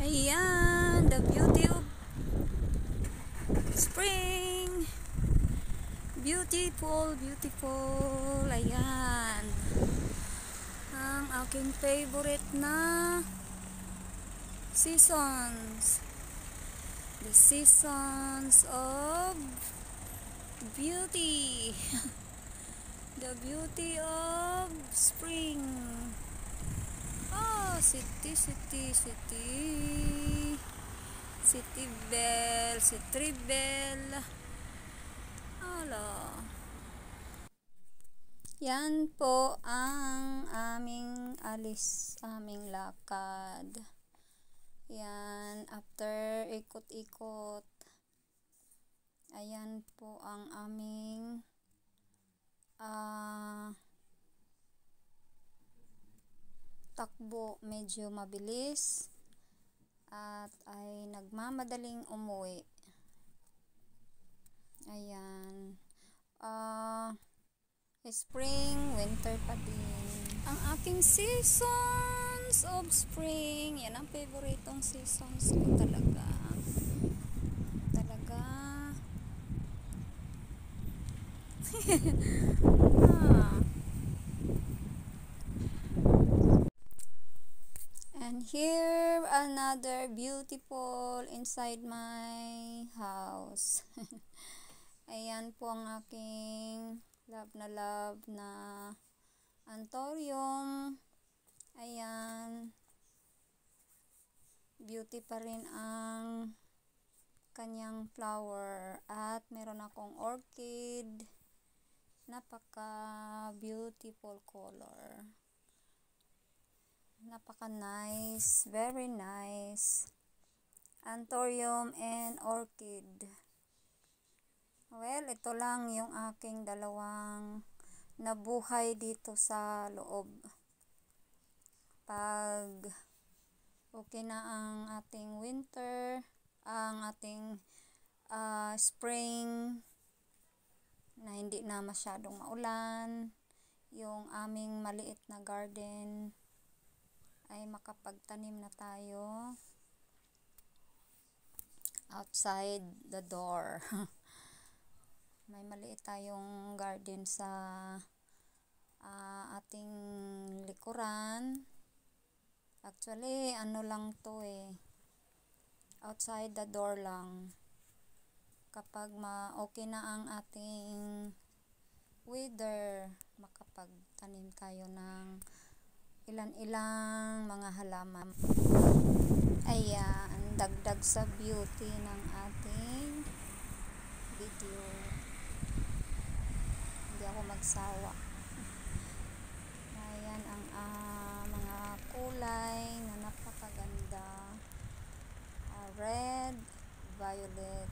Ayan, the beauty of spring. Beautiful, beautiful. Ayan. Ang aking favorite na seasons. The seasons of beauty. the beauty of spring. Oh, city, city, city. City Bell, City Bell. Hala. Yan po ang aming alis, aming lakad. Yan, after ikot-ikot. Ayan po ang aming ah takbo medyo mabilis at ay nagmamadaling umuwi. Ayan. Ah, spring, winter pa din. Ang aking seasons of spring. Yan ang favoritong seasons ko talaga. Talaga. ah. And here another beautiful inside my house. Ayan po ang aking love na love na anthurium. Ayan. Beauty pa rin ang kanyang flower. At meron akong orchid. Napaka beautiful color napaka nice very nice. Anthurium and orchid. Well ito lang yung aking dalawang nabuhay dito sa loob. Pag okay na ang ating winter ang ating uh, spring na hindi na masyadong maulan yung aming maliit na garden ay makapagtanim na tayo outside the door. May maliit tayong garden sa uh, ating likuran. Actually, ano lang to eh. Outside the door lang. Kapag ma okay na ang ating weather, makapagtanim tayo ng ilan-ilang mga halaman. Ayan, dagdag sa beauty ng ating video. Hindi ako magsawa. Ayan ang uh, mga kulay na napakaganda. Uh, red, violet,